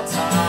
our time.